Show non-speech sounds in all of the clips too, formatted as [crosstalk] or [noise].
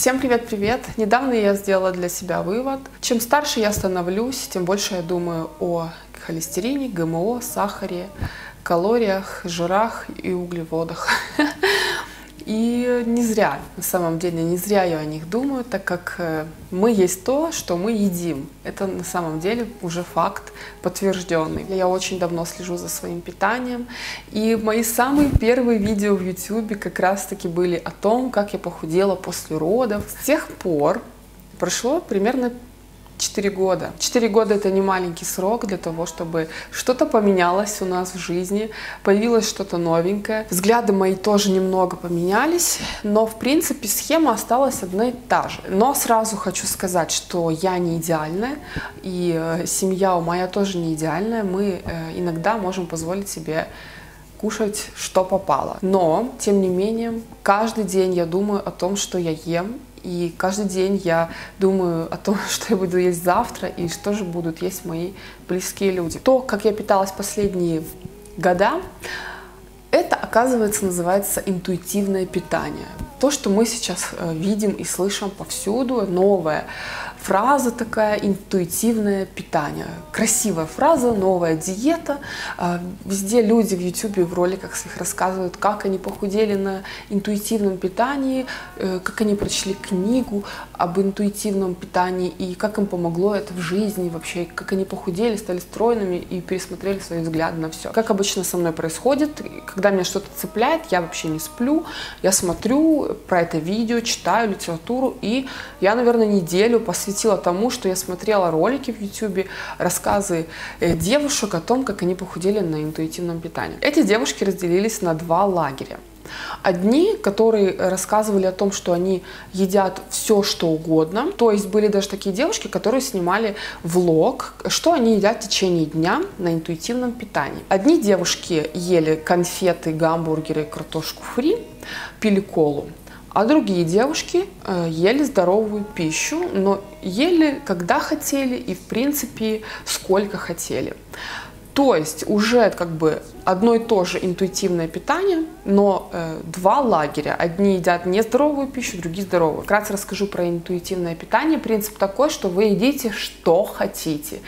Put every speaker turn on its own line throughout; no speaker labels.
Всем привет-привет! Недавно я сделала для себя вывод. Чем старше я становлюсь, тем больше я думаю о холестерине, ГМО, сахаре, калориях, жирах и углеводах. [laughs] И не зря, на самом деле, не зря я о них думаю, так как э, мы есть то, что мы едим. Это на самом деле уже факт подтвержденный. Я очень давно слежу за своим питанием, и мои самые первые видео в YouTube как раз-таки были о том, как я похудела после родов. С тех пор прошло примерно 4 года. 4 года это не маленький срок для того, чтобы что-то поменялось у нас в жизни, появилось что-то новенькое. Взгляды мои тоже немного поменялись, но в принципе схема осталась одна и та же. Но сразу хочу сказать, что я не идеальная, и э, семья у моя тоже не идеальная. Мы э, иногда можем позволить себе кушать, что попало. Но, тем не менее, каждый день я думаю о том, что я ем, и каждый день я думаю о том, [laughs] что я буду есть завтра и что же будут есть мои близкие люди. То, как я питалась последние года, это, оказывается, называется интуитивное питание. То, что мы сейчас э, видим и слышим повсюду, новое фраза такая интуитивное питание. Красивая фраза, новая диета. А, везде люди в YouTube в роликах своих рассказывают, как они похудели на интуитивном питании, э, как они прочли книгу об интуитивном питании и как им помогло это в жизни вообще, как они похудели, стали стройными и пересмотрели свои взгляды на все. Как обычно со мной происходит, когда меня что-то цепляет, я вообще не сплю, я смотрю про это видео, читаю литературу и я, наверное, неделю посвятила тому, что я смотрела ролики в YouTube, рассказы э, девушек о том, как они похудели на интуитивном питании. Эти девушки разделились на два лагеря. Одни, которые рассказывали о том, что они едят все, что угодно. То есть были даже такие девушки, которые снимали влог, что они едят в течение дня на интуитивном питании. Одни девушки ели конфеты, гамбургеры, картошку фри, пили колу. А другие девушки э, ели здоровую пищу, но ели когда хотели и в принципе сколько хотели. То есть уже как бы одно и то же интуитивное питание, но э, два лагеря. Одни едят нездоровую пищу, другие здоровую. Вкратце расскажу про интуитивное питание. Принцип такой, что вы едите что хотите.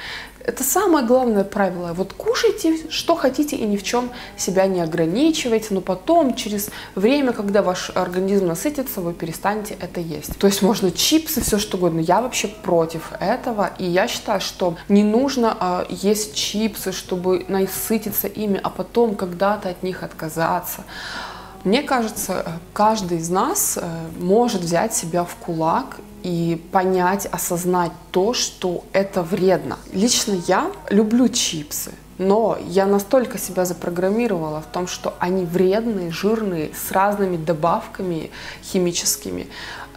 Это самое главное правило. Вот кушайте, что хотите, и ни в чем себя не ограничивайте, но потом, через время, когда ваш организм насытится, вы перестанете это есть. То есть можно чипсы, все что угодно. Я вообще против этого, и я считаю, что не нужно а, есть чипсы, чтобы насытиться ими, а потом когда-то от них отказаться. Мне кажется, каждый из нас э, может взять себя в кулак и понять, осознать то, что это вредно. Лично я люблю чипсы, но я настолько себя запрограммировала в том, что они вредные, жирные, с разными добавками химическими.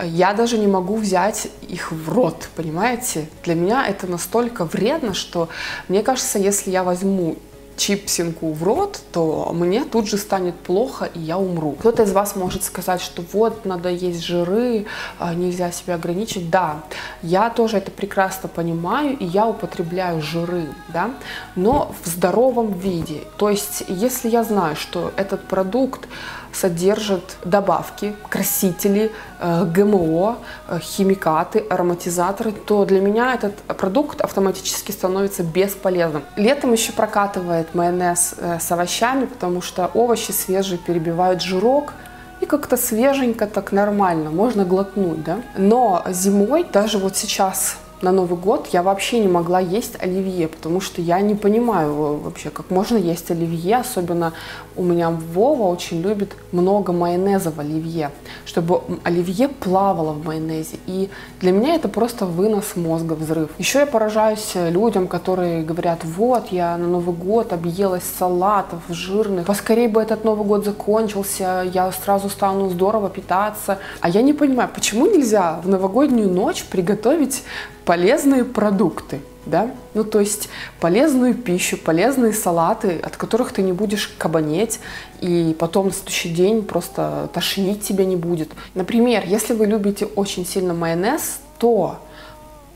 Я даже не могу взять их в рот, понимаете? Для меня это настолько вредно, что мне кажется, если я возьму чипсинку в рот, то мне тут же станет плохо, и я умру. Кто-то из вас может сказать, что вот, надо есть жиры, а, нельзя себя ограничить. Да, я тоже это прекрасно понимаю, и я употребляю жиры, да, но в здоровом виде. То есть, если я знаю, что этот продукт содержит добавки, красители, э, ГМО, э, химикаты, ароматизаторы, то для меня этот продукт автоматически становится бесполезным. Летом еще прокатывает майонез э, с овощами, потому что овощи свежие перебивают жирок, и как-то свеженько, так нормально, можно глотнуть, да. Но зимой, даже вот сейчас на Новый год я вообще не могла есть оливье, потому что я не понимаю вообще, как можно есть оливье, особенно у меня Вова очень любит много майонеза в оливье, чтобы оливье плавало в майонезе. И для меня это просто вынос мозга, взрыв. Еще я поражаюсь людям, которые говорят, вот, я на Новый год объелась салатов жирных, поскорее бы этот Новый год закончился, я сразу стану здорово питаться. А я не понимаю, почему нельзя в новогоднюю ночь приготовить полезные продукты, да, ну то есть полезную пищу, полезные салаты, от которых ты не будешь кабанеть, и потом на следующий день просто тошнить тебя не будет. Например, если вы любите очень сильно майонез, то,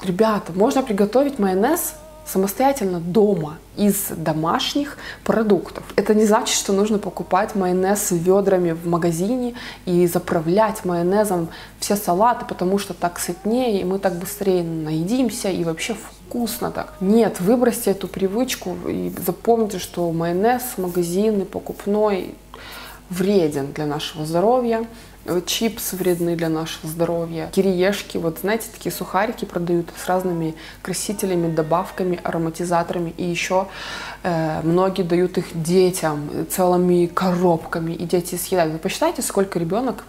ребята, можно приготовить майонез самостоятельно дома из домашних продуктов. Это не значит, что нужно покупать майонез ведрами в магазине и заправлять майонезом все салаты, потому что так сытнее, и мы так быстрее наедимся, и вообще вкусно так. Нет, выбросьте эту привычку и запомните, что майонез магазинный, покупной вреден для нашего здоровья чипсы вредны для нашего здоровья, кириешки, вот знаете, такие сухарики продают с разными красителями, добавками, ароматизаторами, и еще э, многие дают их детям целыми коробками, и дети съедают. Вы посчитайте, сколько ребенок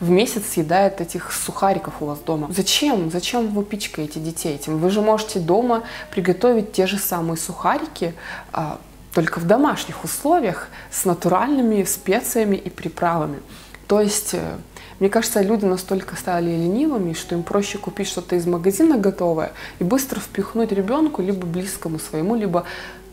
в месяц съедает этих сухариков у вас дома. Зачем? Зачем вы пичкаете детей этим? Вы же можете дома приготовить те же самые сухарики, а, только в домашних условиях с натуральными специями и приправами. То есть, э, мне кажется, люди настолько стали ленивыми, что им проще купить что-то из магазина готовое и быстро впихнуть ребенку, либо близкому своему, либо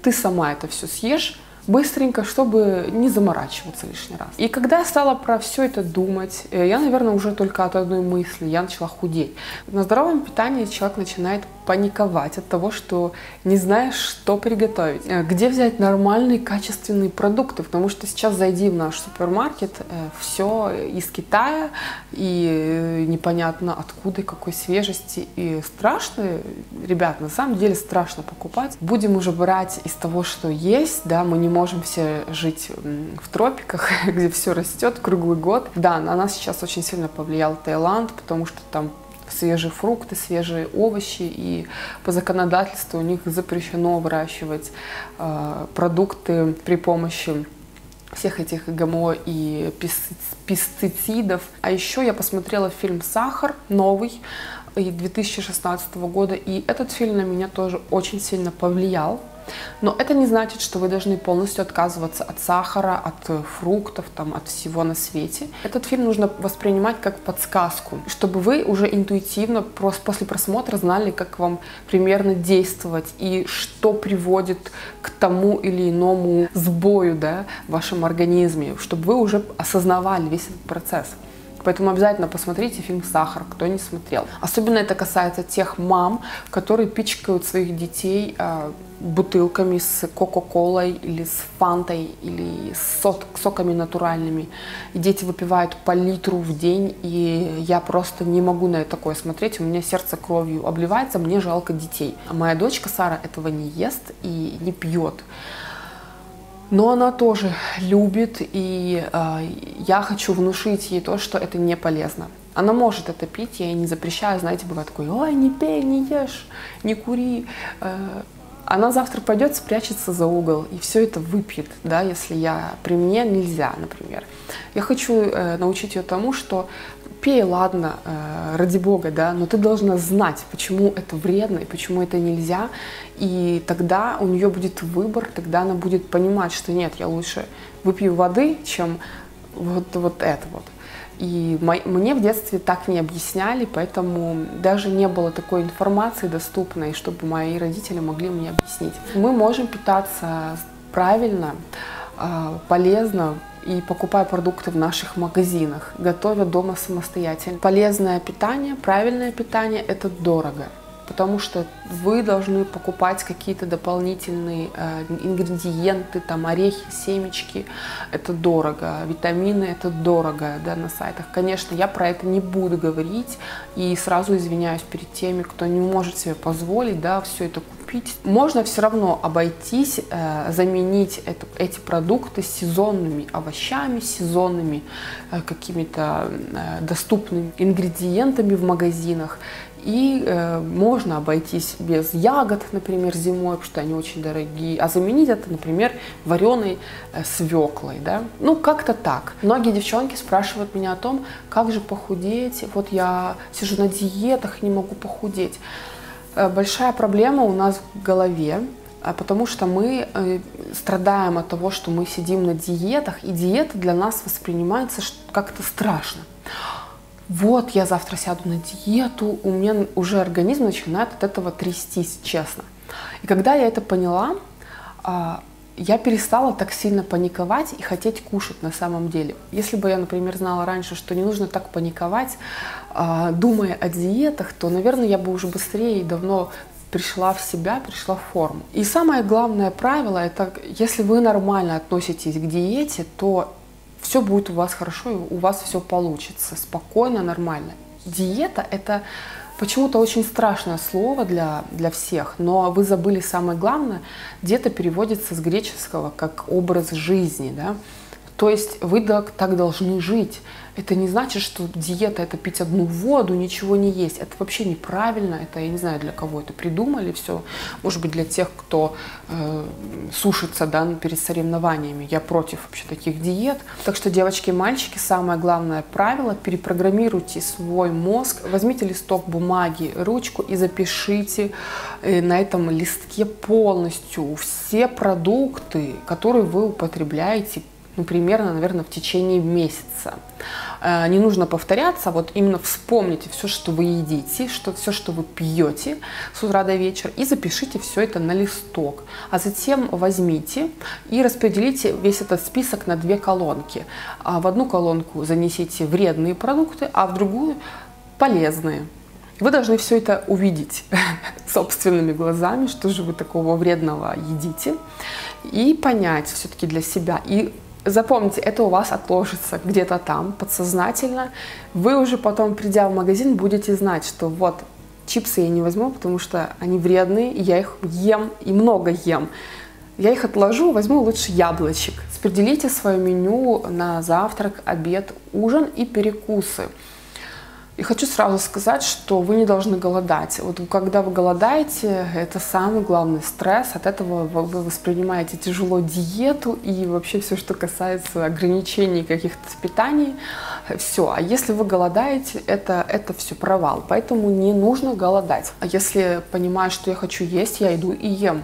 ты сама это все съешь, быстренько, чтобы не заморачиваться лишний раз. И когда я стала про все это думать, э, я, наверное, уже только от одной мысли, я начала худеть. На здоровом питании человек начинает паниковать от того, что не знаешь, что приготовить. Э, где взять нормальные, качественные продукты? Потому что сейчас зайди в наш супермаркет, э, все из Китая, и непонятно откуда, и какой свежести. И страшно, ребят, на самом деле страшно покупать. Будем уже брать из того, что есть, да, мы не можем все жить в тропиках, [laughs] где все растет круглый год. Да, на нас сейчас очень сильно повлиял Таиланд, потому что там свежие фрукты, свежие овощи, и по законодательству у них запрещено выращивать э, продукты при помощи всех этих ГМО и пестицидов. А еще я посмотрела фильм «Сахар» новый, 2016 года, и этот фильм на меня тоже очень сильно повлиял. Но это не значит, что вы должны полностью отказываться от сахара, от фруктов, там, от всего на свете. Этот фильм нужно воспринимать как подсказку, чтобы вы уже интуитивно после просмотра знали, как вам примерно действовать и что приводит к тому или иному сбою да, в вашем организме, чтобы вы уже осознавали весь этот процесс. Поэтому обязательно посмотрите фильм «Сахар», кто не смотрел. Особенно это касается тех мам, которые пичкают своих детей э, бутылками с кока-колой или с фантой или с сок, соками натуральными. И дети выпивают по литру в день, и я просто не могу на это такое смотреть. У меня сердце кровью обливается, мне жалко детей. А моя дочка Сара этого не ест и не пьет но она тоже любит, и э, я хочу внушить ей то, что это не полезно. Она может это пить, я ей не запрещаю, знаете, бывает такой, ой, не пей, не ешь, не кури. Э, она завтра пойдет, спрячется за угол и все это выпьет, да, если я при мне нельзя, например. Я хочу э, научить ее тому, что пей, ладно, э, ради бога, да, но ты должна знать, почему это вредно и почему это нельзя, и тогда у нее будет выбор, тогда она будет понимать, что нет, я лучше выпью воды, чем вот, вот это вот. И мне в детстве так не объясняли, поэтому даже не было такой информации доступной, чтобы мои родители могли мне объяснить. Мы можем питаться правильно, а, полезно, и покупая продукты в наших магазинах, готовя дома самостоятельно. Полезное питание, правильное питание – это дорого потому что вы должны покупать какие-то дополнительные э, ингредиенты, там орехи, семечки, это дорого, витамины это дорого да, на сайтах. Конечно, я про это не буду говорить и сразу извиняюсь перед теми, кто не может себе позволить да, все это купить. Можно все равно обойтись, э, заменить это, эти продукты сезонными овощами, сезонными э, какими-то доступными ингредиентами в магазинах. И э, можно обойтись без ягод, например, зимой, потому что они очень дорогие, а заменить это, например, вареной э, свеклой, да. Ну, как-то так. Многие девчонки спрашивают меня о том, как же похудеть. Вот я сижу на диетах, не могу похудеть. Э, большая проблема у нас в голове, а потому что мы э, страдаем от того, что мы сидим на диетах, и диета для нас воспринимается как-то страшно вот я завтра сяду на диету, у меня уже организм начинает от этого трястись, честно. И когда я это поняла, а, я перестала так сильно паниковать и хотеть кушать на самом деле. Если бы я, например, знала раньше, что не нужно так паниковать, а, думая о диетах, то, наверное, я бы уже быстрее и давно пришла в себя, пришла в форму. И самое главное правило, это если вы нормально относитесь к диете, то все будет у вас хорошо, и у вас все получится спокойно, нормально. Диета – это почему-то очень страшное слово для, для всех, но вы забыли самое главное. Диета переводится с греческого как образ жизни, да? То есть вы так, должны жить. Это не значит, что диета это пить одну воду, ничего не есть. Это вообще неправильно. Это я не знаю, для кого это придумали все. Может быть, для тех, кто э, сушится да, перед соревнованиями. Я против вообще таких диет. Так что, девочки и мальчики, самое главное правило перепрограммируйте свой мозг. Возьмите листок бумаги, ручку и запишите э, на этом листке полностью все продукты, которые вы употребляете ну, примерно, наверное, в течение месяца. Э, не нужно повторяться, вот именно вспомните все, что вы едите, что, все, что вы пьете с утра до вечера, и запишите все это на листок. А затем возьмите и распределите весь этот список на две колонки. А в одну колонку занесите вредные продукты, а в другую полезные. Вы должны все это увидеть [laughs] собственными глазами, что же вы такого вредного едите, и понять все-таки для себя, и Запомните, это у вас отложится где-то там, подсознательно. Вы уже потом, придя в магазин, будете знать, что вот чипсы я не возьму, потому что они вредные, я их ем, и много ем. Я их отложу, возьму лучше яблочек. Распределите свое меню на завтрак, обед, ужин и перекусы. И хочу сразу сказать, что вы не должны голодать. Вот когда вы голодаете, это самый главный стресс. От этого вы воспринимаете тяжело диету и вообще все, что касается ограничений каких-то питаний, все. А если вы голодаете, это, это все провал. Поэтому не нужно голодать. А если понимаю, что я хочу есть, я иду и ем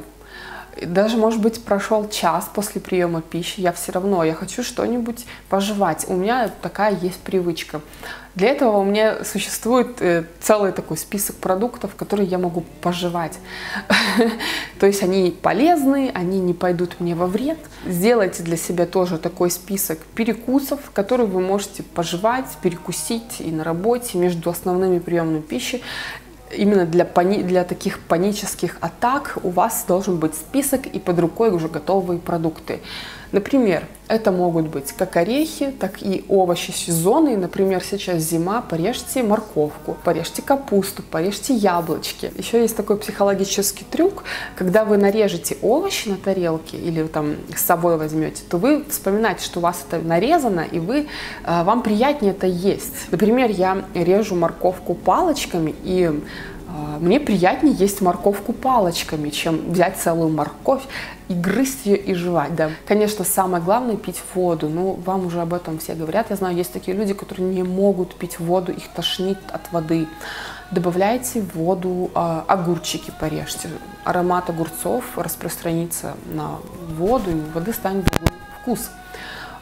даже, может быть, прошел час после приема пищи, я все равно, я хочу что-нибудь пожевать. У меня такая есть привычка. Для этого у меня существует э, целый такой список продуктов, которые я могу пожевать. [laughs] То есть они полезные, они не пойдут мне во вред. Сделайте для себя тоже такой список перекусов, которые вы можете пожевать, перекусить и на работе между основными приемами пищи именно для, пани для таких панических атак у вас должен быть список и под рукой уже готовые продукты. Например, это могут быть как орехи, так и овощи сезонные. Например, сейчас зима, порежьте морковку, порежьте капусту, порежьте яблочки. Еще есть такой психологический трюк, когда вы нарежете овощи на тарелке или там с собой возьмете, то вы вспоминаете, что у вас это нарезано, и вы, э, вам приятнее это есть. Например, я режу морковку палочками, и а, мне приятнее есть морковку палочками, чем взять целую морковь и грызть ее и жевать. Да. Конечно, самое главное пить воду. Ну, вам уже об этом все говорят. Я знаю, есть такие люди, которые не могут пить воду, их тошнит от воды. Добавляйте в воду э, огурчики, порежьте. Аромат огурцов распространится на воду, и воды станет другой вкус.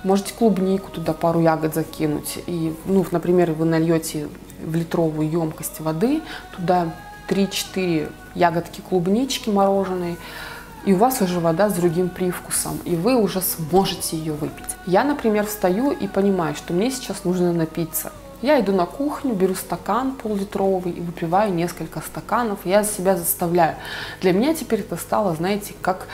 Можете клубнику туда пару ягод закинуть. И, ну, например, вы нальете в литровую емкость воды, туда 3-4 ягодки клубнички мороженой, и у вас уже вода с другим привкусом, и вы уже сможете ее выпить. Я, например, встаю и понимаю, что мне сейчас нужно напиться. Я иду на кухню, беру стакан пол-литровый и выпиваю несколько стаканов. Я себя заставляю. Для меня теперь это стало, знаете, как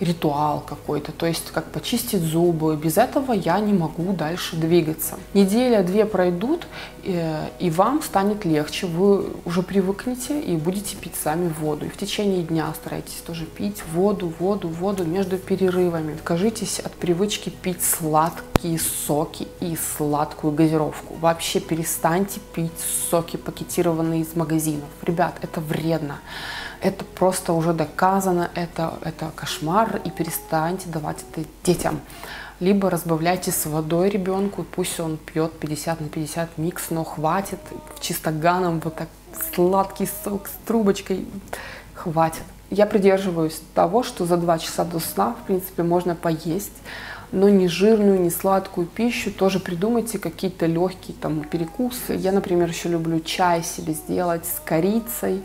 ритуал какой-то, то есть как почистить зубы. Без этого я не могу дальше двигаться. Неделя-две пройдут, э, и вам станет легче, вы уже привыкнете и будете пить сами воду. И в течение дня старайтесь тоже пить воду, воду, воду между перерывами. Откажитесь от привычки пить сладкие соки и сладкую газировку. Вообще перестаньте пить соки, пакетированные из магазинов. Ребят, это вредно это просто уже доказано, это, это кошмар, и перестаньте давать это детям. Либо разбавляйте с водой ребенку, пусть он пьет 50 на 50 микс, но хватит чистоганом вот так сладкий сок с трубочкой, хватит. Я придерживаюсь того, что за 2 часа до сна, в принципе, можно поесть, но не жирную, не сладкую пищу. Тоже придумайте какие-то легкие там перекусы. Я, например, еще люблю чай себе сделать с корицей,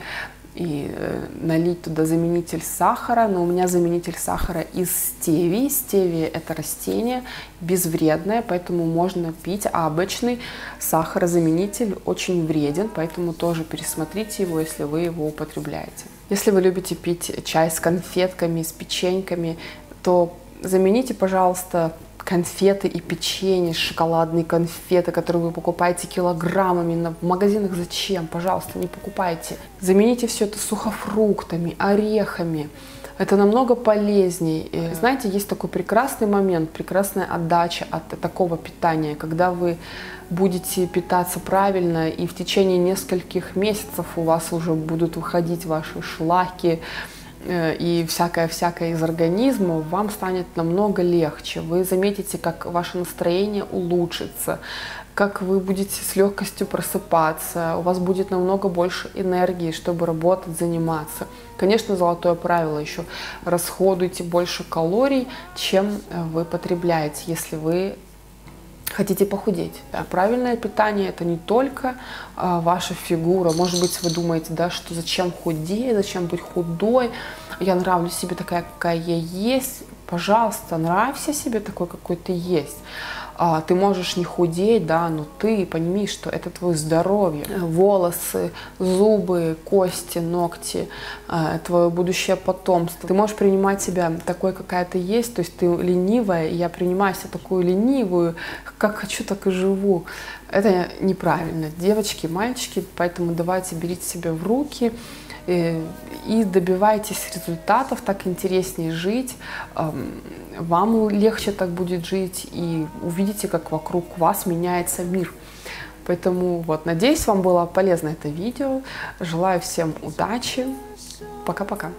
и э, налить туда заменитель сахара, но у меня заменитель сахара из стевии. Стевия – это растение безвредное, поэтому можно пить, а обычный сахарозаменитель очень вреден, поэтому тоже пересмотрите его, если вы его употребляете. Если вы любите пить чай с конфетками, с печеньками, то замените, пожалуйста, конфеты и печенье, шоколадные конфеты, которые вы покупаете килограммами в магазинах. Зачем? Пожалуйста, не покупайте. Замените все это сухофруктами, орехами. Это намного полезнее. И, знаете, есть такой прекрасный момент, прекрасная отдача от такого питания, когда вы будете питаться правильно, и в течение нескольких месяцев у вас уже будут выходить ваши шлаки, Э, и всякое-всякое из организма, вам станет намного легче. Вы заметите, как ваше настроение улучшится, как вы будете с легкостью просыпаться, у вас будет намного больше энергии, чтобы работать, заниматься. Конечно, золотое правило еще расходуйте больше калорий, чем вы потребляете, если вы хотите похудеть. Да, правильное питание это не только а, ваша фигура. Может быть, вы думаете, да, что зачем худеть, зачем быть худой. Я нравлюсь себе такая, какая я есть. Пожалуйста, нравься себе такой, какой ты есть а, ты можешь не худеть, да, но ты пойми, что это твое здоровье, волосы, зубы, кости, ногти, а, твое будущее потомство. Ты можешь принимать себя такой, какая ты есть, то есть ты ленивая, и я принимаю себя такую ленивую, как хочу, так и живу. Это неправильно. Девочки, мальчики, поэтому давайте берите себя в руки, Э, и добивайтесь результатов, так интереснее жить, вам легче так будет жить, и увидите, как вокруг вас меняется мир. Поэтому вот, надеюсь, вам было полезно это видео. Желаю всем удачи. Пока-пока.